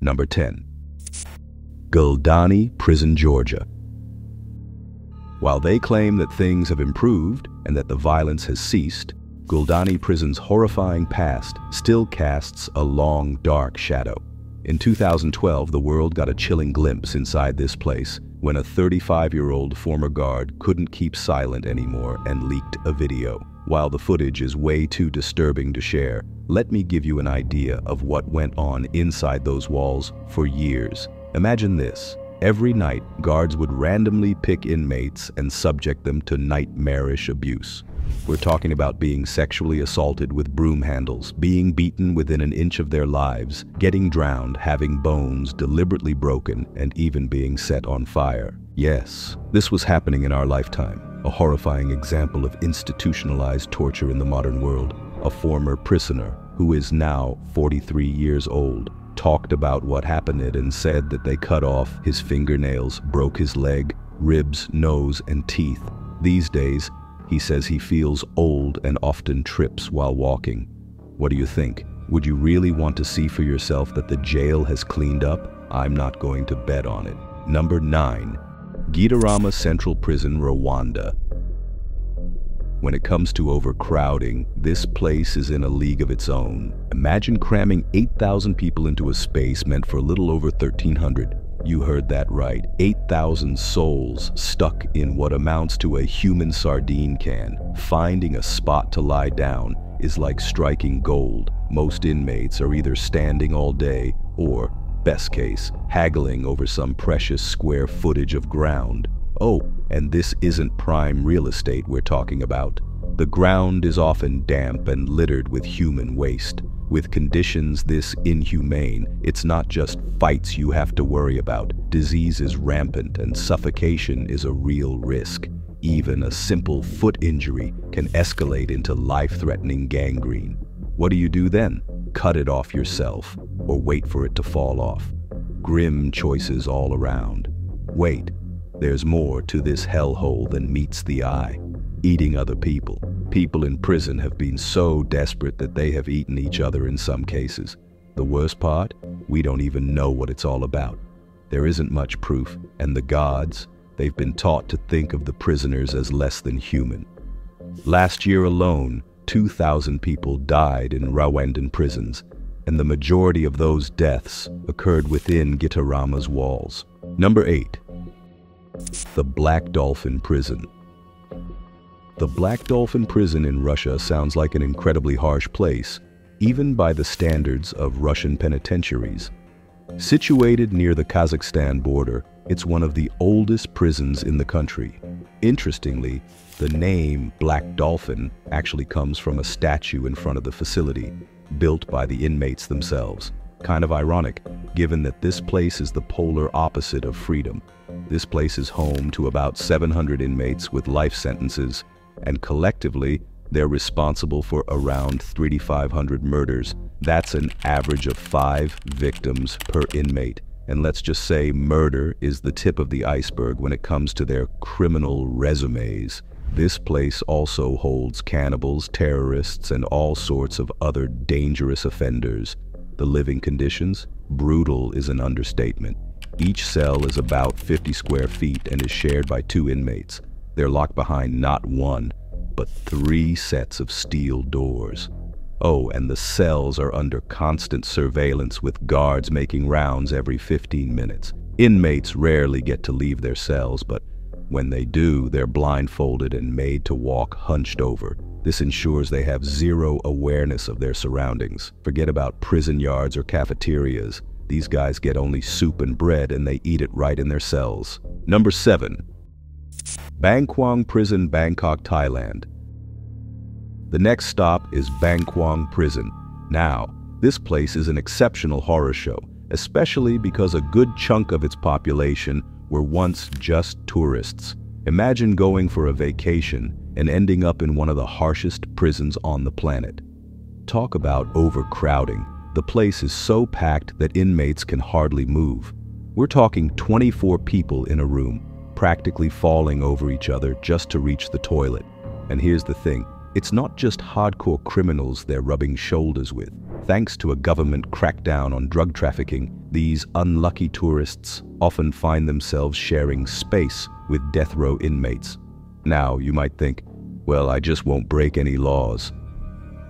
Number 10. Guldani Prison, Georgia. While they claim that things have improved and that the violence has ceased, Guldani Prison's horrifying past still casts a long, dark shadow. In 2012, the world got a chilling glimpse inside this place when a 35-year-old former guard couldn't keep silent anymore and leaked a video. While the footage is way too disturbing to share, let me give you an idea of what went on inside those walls for years. Imagine this. Every night, guards would randomly pick inmates and subject them to nightmarish abuse. We're talking about being sexually assaulted with broom handles, being beaten within an inch of their lives, getting drowned, having bones deliberately broken, and even being set on fire. Yes, this was happening in our lifetime, a horrifying example of institutionalized torture in the modern world. A former prisoner, who is now 43 years old, talked about what happened and said that they cut off his fingernails, broke his leg, ribs, nose, and teeth. These days, he says he feels old and often trips while walking. What do you think? Would you really want to see for yourself that the jail has cleaned up? I'm not going to bet on it. Number 9. Gitarama Central Prison, Rwanda. When it comes to overcrowding, this place is in a league of its own. Imagine cramming 8,000 people into a space meant for a little over 1,300. You heard that right. 8,000 souls stuck in what amounts to a human sardine can. Finding a spot to lie down is like striking gold. Most inmates are either standing all day or, best case, haggling over some precious square footage of ground. Oh, and this isn't prime real estate we're talking about. The ground is often damp and littered with human waste. With conditions this inhumane, it's not just fights you have to worry about. Disease is rampant and suffocation is a real risk. Even a simple foot injury can escalate into life-threatening gangrene. What do you do then? Cut it off yourself or wait for it to fall off. Grim choices all around. Wait, there's more to this hellhole than meets the eye. Eating other people. People in prison have been so desperate that they have eaten each other in some cases. The worst part? We don't even know what it's all about. There isn't much proof, and the gods, they've been taught to think of the prisoners as less than human. Last year alone, 2,000 people died in Rwandan prisons, and the majority of those deaths occurred within Gitarama's walls. Number 8 the Black Dolphin Prison. The Black Dolphin Prison in Russia sounds like an incredibly harsh place, even by the standards of Russian penitentiaries. Situated near the Kazakhstan border, it's one of the oldest prisons in the country. Interestingly, the name Black Dolphin actually comes from a statue in front of the facility, built by the inmates themselves. Kind of ironic, given that this place is the polar opposite of freedom. This place is home to about 700 inmates with life sentences, and collectively, they're responsible for around 3,500 murders. That's an average of five victims per inmate. And let's just say murder is the tip of the iceberg when it comes to their criminal resumes. This place also holds cannibals, terrorists, and all sorts of other dangerous offenders. The living conditions? Brutal is an understatement. Each cell is about 50 square feet and is shared by two inmates. They're locked behind not one, but three sets of steel doors. Oh, and the cells are under constant surveillance with guards making rounds every 15 minutes. Inmates rarely get to leave their cells, but when they do, they're blindfolded and made to walk hunched over. This ensures they have zero awareness of their surroundings. Forget about prison yards or cafeterias. These guys get only soup and bread and they eat it right in their cells. Number 7. Bangkwang Prison, Bangkok, Thailand. The next stop is Bangkwang Prison. Now, this place is an exceptional horror show, especially because a good chunk of its population were once just tourists. Imagine going for a vacation and ending up in one of the harshest prisons on the planet. Talk about overcrowding. The place is so packed that inmates can hardly move. We're talking 24 people in a room, practically falling over each other just to reach the toilet. And here's the thing, it's not just hardcore criminals they're rubbing shoulders with. Thanks to a government crackdown on drug trafficking, these unlucky tourists often find themselves sharing space with death row inmates. Now, you might think, well, I just won't break any laws.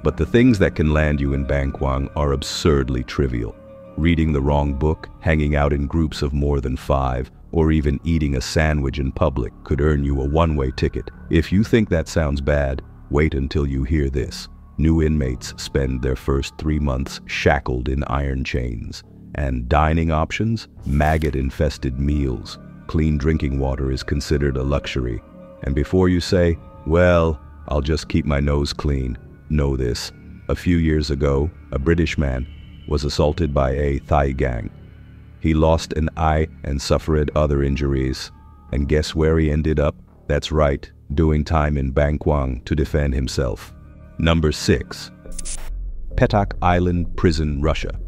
But the things that can land you in Bangkwang are absurdly trivial. Reading the wrong book, hanging out in groups of more than five, or even eating a sandwich in public could earn you a one-way ticket. If you think that sounds bad, wait until you hear this. New inmates spend their first three months shackled in iron chains. And dining options? Maggot-infested meals. Clean drinking water is considered a luxury. And before you say, well, I'll just keep my nose clean, know this. A few years ago, a British man was assaulted by a Thai gang. He lost an eye and suffered other injuries. And guess where he ended up? That's right, doing time in Bangkwang to defend himself. Number 6. Petak Island Prison, Russia.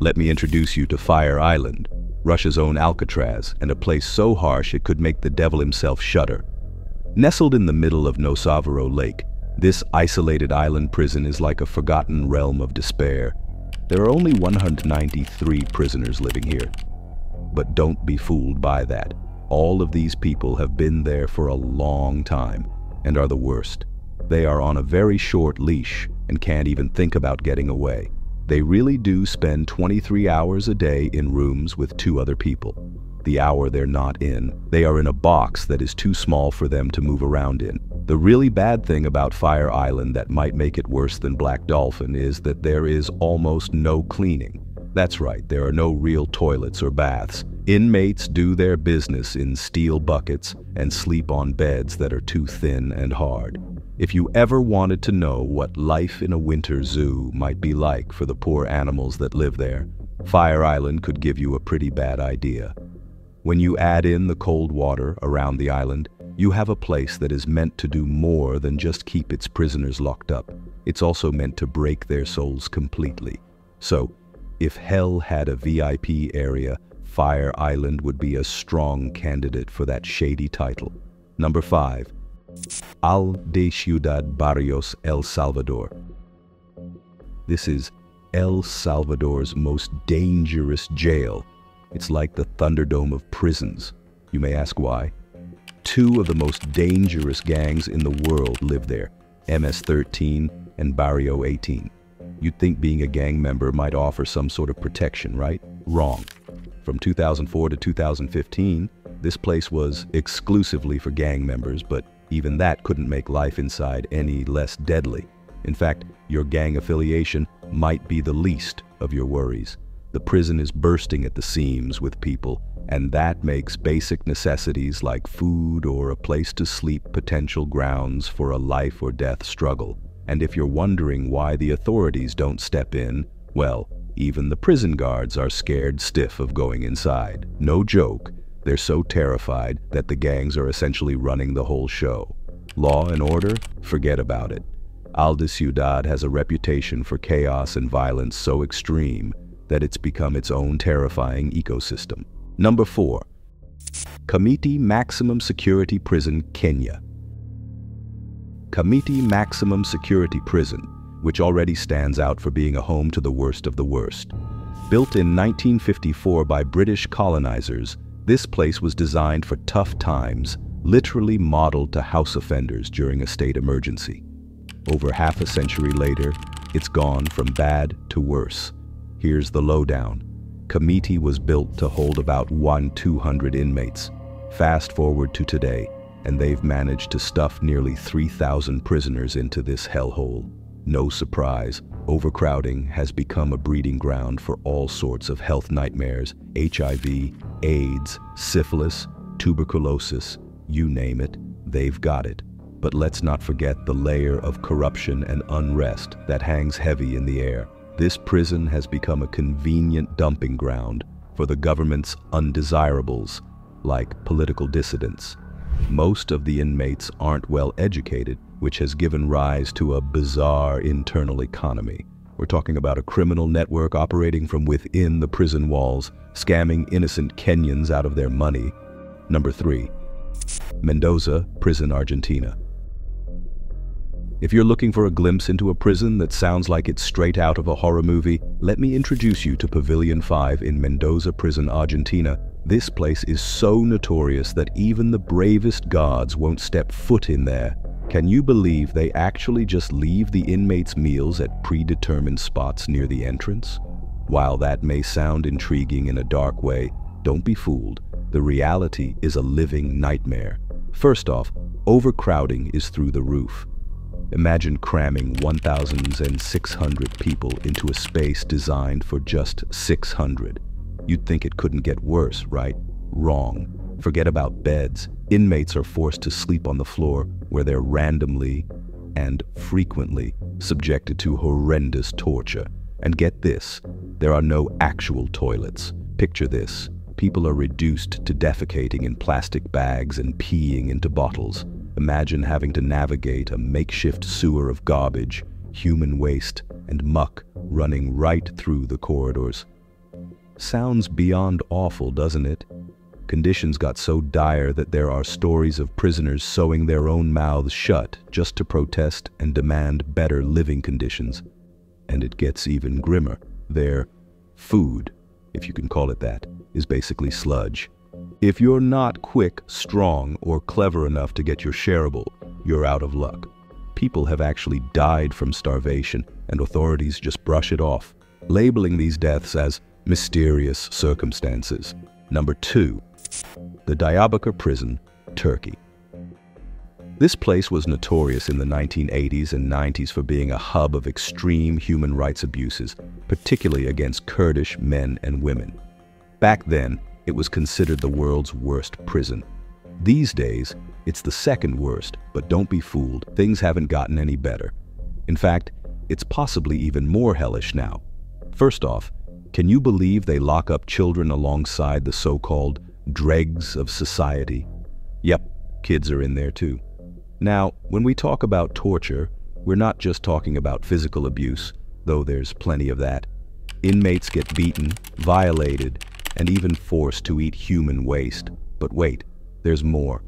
Let me introduce you to Fire Island, Russia's own Alcatraz, and a place so harsh it could make the devil himself shudder. Nestled in the middle of Novozero Lake, this isolated island prison is like a forgotten realm of despair. There are only 193 prisoners living here. But don't be fooled by that. All of these people have been there for a long time and are the worst. They are on a very short leash and can't even think about getting away. They really do spend 23 hours a day in rooms with two other people. The hour they're not in, they are in a box that is too small for them to move around in. The really bad thing about Fire Island that might make it worse than Black Dolphin is that there is almost no cleaning. That's right, there are no real toilets or baths. Inmates do their business in steel buckets and sleep on beds that are too thin and hard. If you ever wanted to know what life in a winter zoo might be like for the poor animals that live there, Fire Island could give you a pretty bad idea. When you add in the cold water around the island, you have a place that is meant to do more than just keep its prisoners locked up. It's also meant to break their souls completely. So, if hell had a VIP area, Fire Island would be a strong candidate for that shady title. Number 5. Al de Ciudad Barrios, El Salvador. This is El Salvador's most dangerous jail. It's like the Thunderdome of prisons. You may ask why. Two of the most dangerous gangs in the world live there, MS-13 and Barrio 18. You'd think being a gang member might offer some sort of protection, right? Wrong. From 2004 to 2015, this place was exclusively for gang members, but even that couldn't make life inside any less deadly. In fact, your gang affiliation might be the least of your worries. The prison is bursting at the seams with people, and that makes basic necessities like food or a place to sleep potential grounds for a life or death struggle. And if you're wondering why the authorities don't step in, well, even the prison guards are scared stiff of going inside. No joke, they're so terrified that the gangs are essentially running the whole show. Law and order? Forget about it. Alda Ciudad has a reputation for chaos and violence so extreme that it's become its own terrifying ecosystem. Number 4. Kamiti Maximum Security Prison, Kenya. Kamiti Maximum Security Prison, which already stands out for being a home to the worst of the worst. Built in 1954 by British colonizers, this place was designed for tough times, literally modeled to house offenders during a state emergency. Over half a century later, it's gone from bad to worse. Here's the lowdown. Kamiti was built to hold about 1-200 inmates. Fast forward to today, and they've managed to stuff nearly 3,000 prisoners into this hellhole. No surprise, overcrowding has become a breeding ground for all sorts of health nightmares, HIV, AIDS, syphilis, tuberculosis, you name it, they've got it. But let's not forget the layer of corruption and unrest that hangs heavy in the air. This prison has become a convenient dumping ground for the government's undesirables, like political dissidents. Most of the inmates aren't well educated, which has given rise to a bizarre internal economy. We're talking about a criminal network operating from within the prison walls, scamming innocent Kenyans out of their money. Number 3. Mendoza, Prison, Argentina. If you're looking for a glimpse into a prison that sounds like it's straight out of a horror movie, let me introduce you to Pavilion 5 in Mendoza Prison, Argentina. This place is so notorious that even the bravest guards won't step foot in there. Can you believe they actually just leave the inmates' meals at predetermined spots near the entrance? While that may sound intriguing in a dark way, don't be fooled. The reality is a living nightmare. First off, overcrowding is through the roof. Imagine cramming 1,600 people into a space designed for just 600. You'd think it couldn't get worse, right? Wrong. Forget about beds. Inmates are forced to sleep on the floor where they're randomly and frequently subjected to horrendous torture. And get this, there are no actual toilets. Picture this. People are reduced to defecating in plastic bags and peeing into bottles. Imagine having to navigate a makeshift sewer of garbage, human waste, and muck running right through the corridors. Sounds beyond awful, doesn't it? Conditions got so dire that there are stories of prisoners sewing their own mouths shut just to protest and demand better living conditions. And it gets even grimmer. Their food, if you can call it that, is basically sludge. If you're not quick, strong, or clever enough to get your shareable, you're out of luck. People have actually died from starvation, and authorities just brush it off, labeling these deaths as mysterious circumstances. Number two, the Diyarbakir Prison, Turkey. This place was notorious in the 1980s and 90s for being a hub of extreme human rights abuses, particularly against Kurdish men and women. Back then, it was considered the world's worst prison. These days, it's the second worst, but don't be fooled, things haven't gotten any better. In fact, it's possibly even more hellish now. First off, can you believe they lock up children alongside the so-called dregs of society? Yep, kids are in there too. Now, when we talk about torture, we're not just talking about physical abuse, though there's plenty of that. Inmates get beaten, violated, and even forced to eat human waste. But wait, there's more.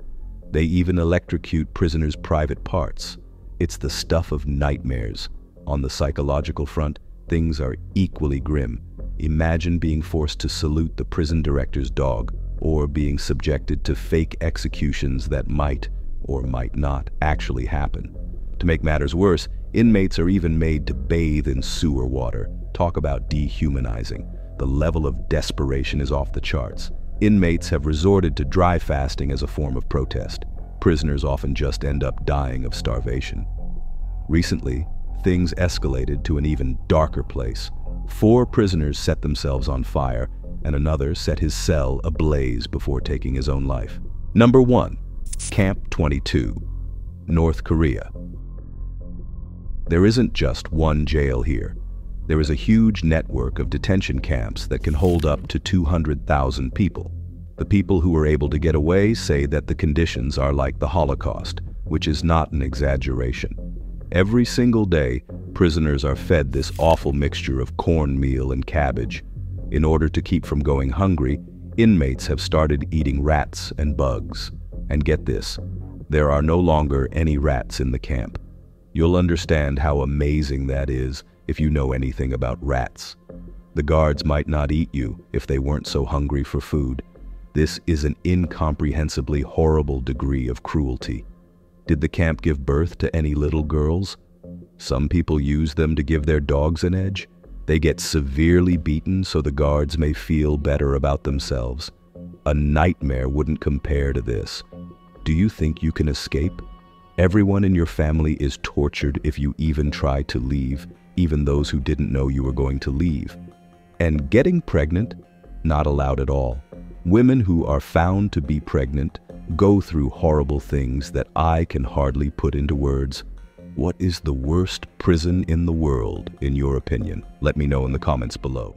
They even electrocute prisoners' private parts. It's the stuff of nightmares. On the psychological front, things are equally grim. Imagine being forced to salute the prison director's dog, or being subjected to fake executions that might, or might not, actually happen. To make matters worse, inmates are even made to bathe in sewer water. Talk about dehumanizing. The level of desperation is off the charts. Inmates have resorted to dry fasting as a form of protest. Prisoners often just end up dying of starvation. Recently, things escalated to an even darker place. Four prisoners set themselves on fire, and another set his cell ablaze before taking his own life. Number 1. Camp 22, North Korea. There isn't just one jail here. There is a huge network of detention camps that can hold up to 200,000 people. The people who are able to get away say that the conditions are like the Holocaust, which is not an exaggeration. Every single day, prisoners are fed this awful mixture of cornmeal and cabbage. In order to keep from going hungry, inmates have started eating rats and bugs. And get this, there are no longer any rats in the camp. You'll understand how amazing that is if you know anything about rats. The guards might not eat you if they weren't so hungry for food. This is an incomprehensibly horrible degree of cruelty. Did the camp give birth to any little girls? Some people use them to give their dogs an edge. They get severely beaten so the guards may feel better about themselves. A nightmare wouldn't compare to this. Do you think you can escape? Everyone in your family is tortured if you even try to leave even those who didn't know you were going to leave. And getting pregnant, not allowed at all. Women who are found to be pregnant go through horrible things that I can hardly put into words. What is the worst prison in the world, in your opinion? Let me know in the comments below.